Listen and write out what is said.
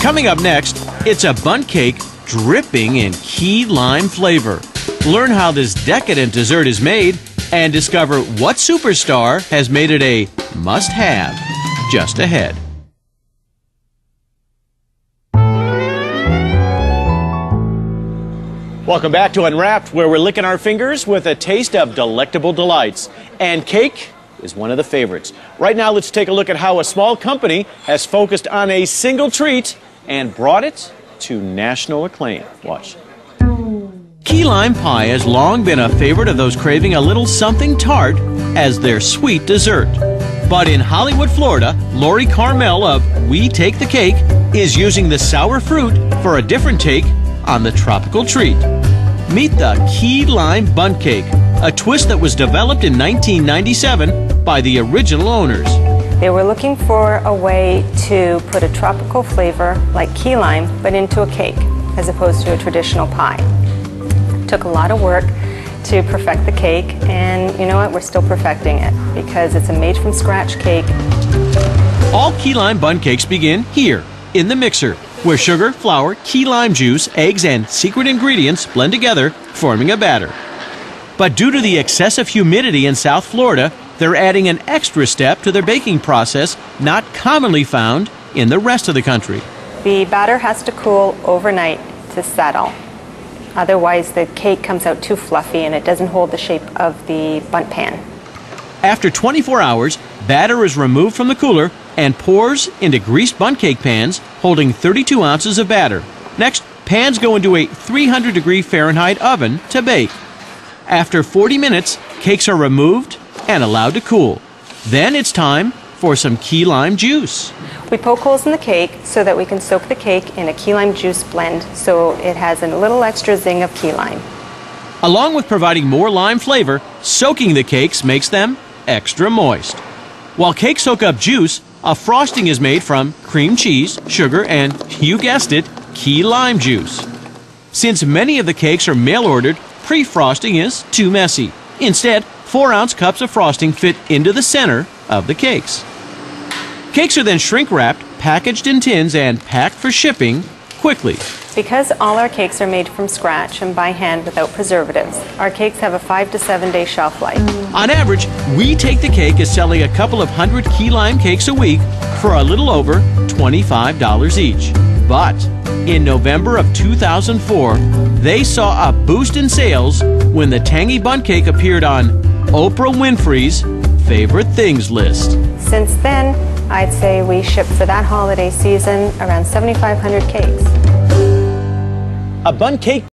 Coming up next, it's a Bundt cake dripping in key lime flavor. Learn how this decadent dessert is made and discover what superstar has made it a must have. Just ahead. Welcome back to Unwrapped, where we're licking our fingers with a taste of delectable delights. And cake is one of the favorites. Right now, let's take a look at how a small company has focused on a single treat and brought it to national acclaim. Watch. Key lime pie has long been a favorite of those craving a little something tart as their sweet dessert. But in Hollywood, Florida, Lori Carmel of We Take the Cake is using the sour fruit for a different take on the tropical treat. Meet the Key Lime Bundt Cake, a twist that was developed in 1997 by the original owners. They were looking for a way to put a tropical flavor like key lime, but into a cake as opposed to a traditional pie. Took a lot of work to perfect the cake, and you know what? We're still perfecting it because it's a made from scratch cake. All key lime Bundt cakes begin here in the mixer, where sugar, flour, key lime juice, eggs, and secret ingredients blend together, forming a batter. But due to the excessive humidity in South Florida, they're adding an extra step to their baking process not commonly found in the rest of the country. The batter has to cool overnight to settle. Otherwise, the cake comes out too fluffy and it doesn't hold the shape of the Bundt pan. After 24 hours, batter is removed from the cooler and pours into greased Bundt cake pans holding 32 ounces of batter. Next, pans go into a 300 degree Fahrenheit oven to bake. After 40 minutes, cakes are removed and allowed to cool. Then it's time for some key lime juice. We poke holes in the cake so that we can soak the cake in a key lime juice blend so it has a little extra zing of key lime. Along with providing more lime flavor, soaking the cakes makes them extra moist. While cakes soak up juice, a frosting is made from cream cheese, sugar, and, you guessed it, key lime juice. Since many of the cakes are mail ordered, pre frosting is too messy. Instead, 4 ounce cups of frosting fit into the center of the cakes. Cakes are then shrink wrapped, packaged in tins, and packed for shipping quickly. Because all our cakes are made from scratch and by hand without preservatives, our cakes have a five to seven day shelf life. On average, We Take the Cake is selling a couple of hundred key lime cakes a week for a little over $25 each. But in November of 2004, they saw a boost in sales when the tangy Bundt cake appeared on Oprah Winfrey's favorite things list. Since then, I'd say we shipped for that holiday season around 7,500 cakes. A Bundt cake